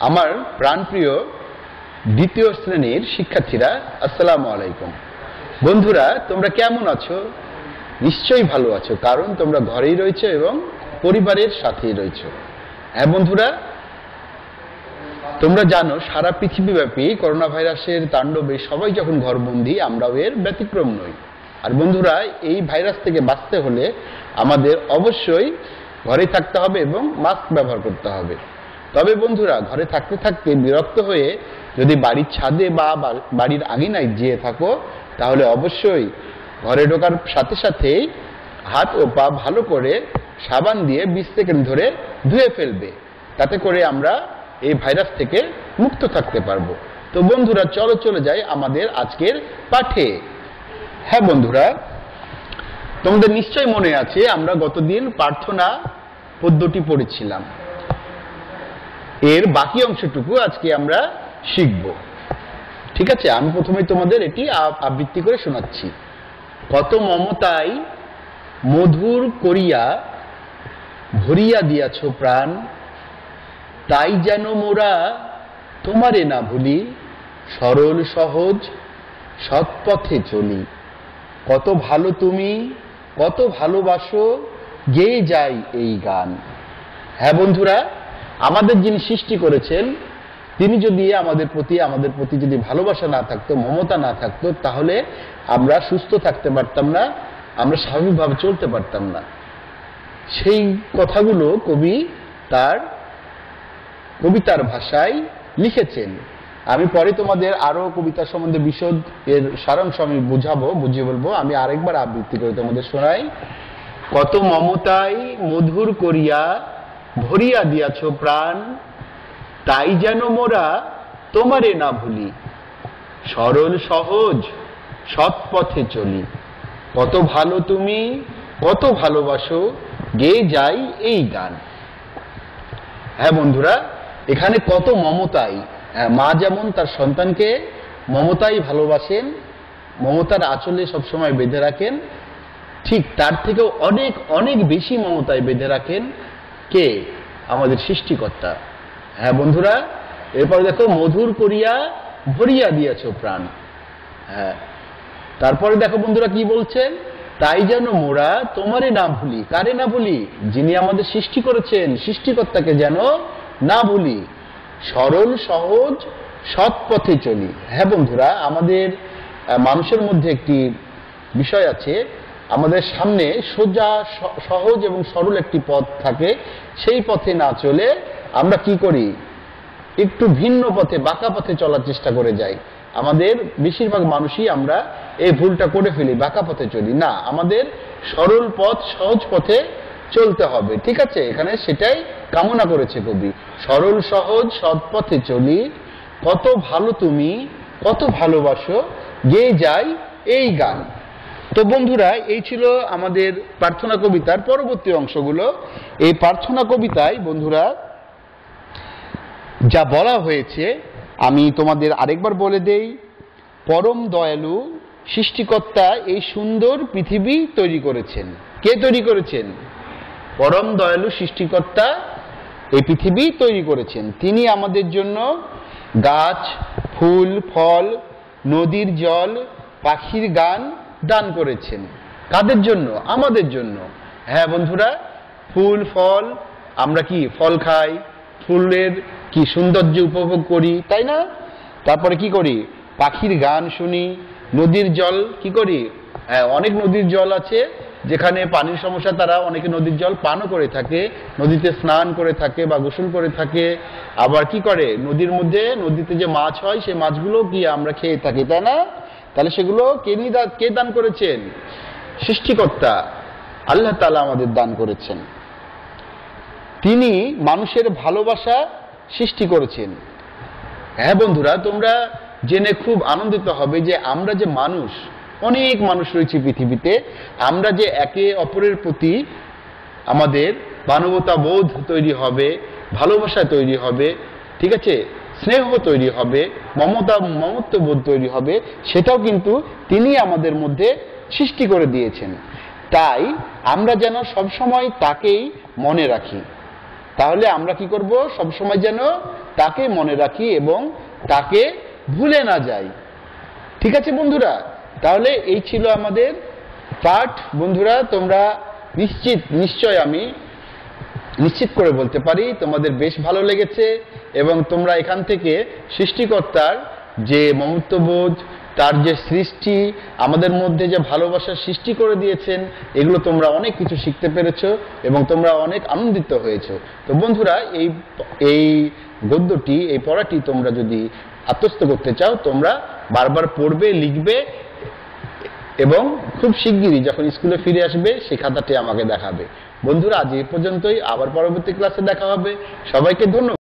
আমার প্রাণপ্রিয় দ্বিতীয় শ্রেণির শিক্ষার্থীরা, আসসালামু আলাইকুম। বন্ধুরা, তোমরা কেমন আছো? নিশ্চয়ই ভালো আছো, কারণ তোমরা ঘরেই রয়েছো এবং পরিবারের সাথেই রয়েছো। হ্যাঁ বন্ধুরা? তোমরা জানো, সারা পৃথিবীব্যাপী করোনা ভাইরাসের তাণ্ডবে সবাই যখন ঘরবন্দি, আমরাও এর ব্যতিক্রম নই। আর বন্ধুরা, এই ভাইরাস থেকে বাঁচতে হলে আমাদের অবশ্যই ঘরে থাকতে হবে এবং মাস্ক ব্যবহার করতে হবে। তবে বন্ধুরা, ঘরে থাকতে থাকতে বিরক্ত হয়ে যদি বাড়ির ছাদে বা বাড়ির আগিনায় যেয়ে থাকো, তাহলে অবশ্যই ঘরে ঢোকার সাথে সাথেই হাত ও পা ভালো করে সাবান দিয়ে বিশ সেকেন্ড ধরে ধুয়ে ফেলবে। তাতে করে আমরা এই ভাইরাস থেকে মুক্ত থাকতে পারব। তো বন্ধুরা, চলো চলে যাই আমাদের আজকের পাঠে। হ্যাঁ বন্ধুরা, তোমাদের নিশ্চয় মনে আছে, আমরা গতদিন প্রার্থনা পদ্ধতি পড়েছিলাম। এর বাকি অংশটুকু আজকে আমরা শিখব। ঠিক আছে? আমি প্রথমে তোমাদের এটি আবৃত্তি করে শোনাচ্ছি। কত মমতায় মধুর করিয়া ভরিয়া দিয়াছ প্রাণ, তাই যেন মোরা তোমারে না ভুলি, সরল, সহজ, সৎপথে চলি। কত ভালো তুমি, কত ভালোবাসো গেয়ে যাই এই গান। হ্যাঁ বন্ধুরা আমাদের যিনি সৃষ্টি করেছেন, তিনি যদি আমাদের প্রতি আমাদের প্রতি যদি ভালোবাসা না থাকতো, মমতা না থাকতো, তাহলে আমরা সুস্থ থাকতে পারতাম না, আমরা স্বাভাবিকভাবে চলতে পারতাম না। সেই কথাগুলো কবি তার, কবিতার ভাষায় লিখেছেন। আমি পরে তোমাদের আরও কবিতা সম্বন্ধে বিশদ এর সারাংশ আমি বুঝাবো, বুঝিয়ে বলব। আমি আরেকবার আবৃত্তি করে তোমাদের শোনাই। কত মমতায় মধুর করিয়া ভরিয়া দিয়াছ প্রাণ, তাই যেন মোরা তোমারে না ভুলি। সরল সহজ সৎ পথে চলি। কত ভালো তুমি, কত ভালোবাসো, গে যাই এই গান। হ্যাঁ বন্ধুরা, এখানে কত মমতাই। মা যেমন তার সন্তানকে মমতাই ভালোবাসেন, মমতার আঁচলে সবসময় বেঁধে রাখেন, ঠিক তার থেকেও অনেক অনেক বেশি মমতায় বেঁধে রাখেন কে? আমাদের সৃষ্টিকর্তা। হ্যাঁ বন্ধুরা, এরপর দেখো, মধুর করিয়া ভরিয়া দিয়েছ প্রাণ। হ্যাঁ তারপরে দেখো বন্ধুরা কি বলছেন তাই যেন মোরা তোমারে না ভুলি। কারে না ভুলি? যিনি আমাদের সৃষ্টি করেছেন, সৃষ্টিকর্তাকে যেন না ভুলি। সরল, সহজ সৎ পথে চলি। হ্যাঁ বন্ধুরা, আমাদের মানুষের মধ্যে একটি বিষয় আছে। আমাদের সামনে সোজা সহজ এবং সরল একটি পথ থাকে। সেই পথে না চলে আমরা কি করি? একটু ভিন্ন পথে, বাঁকা পথে চলার চেষ্টা করে যাই। আমাদের বেশিরভাগ মানুষই আমরা এই ভুলটা করে ফেলি, বাঁকা পথে চলি। না, আমাদের সরল পথ, সহজ পথে চলতে হবে। ঠিক আছে? এখানে সেটাই কামনা করেছে কবি। সরল, সহজ, সৎ পথে চলি। কত ভালো তুমি, কত ভালোবাসো, গেয়ে যাই এই গান। তো বন্ধুরা, এই ছিল আমাদের প্রার্থনা কবিতার পরবর্তী অংশগুলো। এই প্রার্থনা কবিতায় বন্ধুরা, যা বলা হয়েছে, আমি তোমাদের আরেকবার বলে দেই, পরম দয়ালু সৃষ্টিকর্তা এই সুন্দর পৃথিবী তৈরি করেছেন। কে তৈরি করেছেন? পরম দয়ালু সৃষ্টিকর্তা এই পৃথিবী তৈরি করেছেন। তিনি আমাদের জন্য গাছ, ফুল, ফল, নদীর জল, পাখির গান দান করেছেন। কাদের জন্য? আমাদের জন্য। হ্যাঁ বন্ধুরা, ফুল, ফল, আমরা কি ফল খাই? ফুলের কি সৌন্দর্য উপভোগ করি, তাই না? তারপরে কি করি? পাখির গান শুনি, নদীর জল কি করি? হ্যাঁ অনেক নদীর জল আছে, যেখানে পানির সমস্যা, তারা অনেকে নদীর জল পানও করে থাকে, নদীতে স্নান করে থাকে বা গোসল করে থাকে। আবার কি করে? নদীর মধ্যে, নদীতে যে মাছ হয়, সেই মাছগুলো কি আমরা খেয়ে থাকি, তাই না? তাহলে সেগুলো কে নিদা- কে দান করেছেন? সৃষ্টিকর্তা। আল্লাহ তালা আমাদের দান করেছেন। তিনি মানুষের ভালোবাসা সৃষ্টি করেছেন। হ্যাঁ বন্ধুরা, তোমরা জেনে খুব আনন্দিত হবে যে আমরা যে মানুষ, অনেক মানুষ রয়েছে পৃথিবীতে। আমরা যে একে অপরের প্রতি আমাদের মানবতা বোধ তৈরি হবে, ভালোবাসা তৈরি হবে। ঠিক আছে? স্নেহ তৈরি হবে, মমতা মমত্ব বোধ তৈরি হবে, সেটাও কিন্তু তিনি আমাদের মধ্যে সৃষ্টি করে দিয়েছেন। তাই আমরা যেন সবসময় তাকেই মনে রাখি। তাহলে আমরা কি করব? সবসময় যেন তাকে মনে রাখি এবং তাকে ভুলে না যাই। ঠিক আছে বন্ধুরা? তাহলে এই ছিল আমাদের পাঠ। বন্ধুরা, তোমরা নিশ্চিত, নিশ্চয় আমি নিশ্চিত করে বলতে পারি, তোমাদের বেশ ভালো লেগেছে এবং তোমরা এখান থেকে সৃষ্টিকর্তার যে মমত্ববোধ, তার যে সৃষ্টি, আমাদের মধ্যে যে ভালোবাসার সৃষ্টি করে দিয়েছেন, এগুলো তোমরা অনেক কিছু শিখতে পেরেছ এবং তোমরা অনেক আনন্দিত হয়েছো। তো বন্ধুরা, এই এই গদ্যটি, এই পড়াটি তোমরা যদি আত্মস্থ করতে চাও, তোমরা বারবার পড়বে, লিখবে এবং খুব শিগগিরই যখন স্কুলে ফিরে আসবে, সে খাতাটি আমাকে দেখাবে। বন্ধুরা, আজ এ পর্যন্তই। আবার পরবর্তী ক্লাসে দেখা হবে। সবাইকে ধন্যবাদ।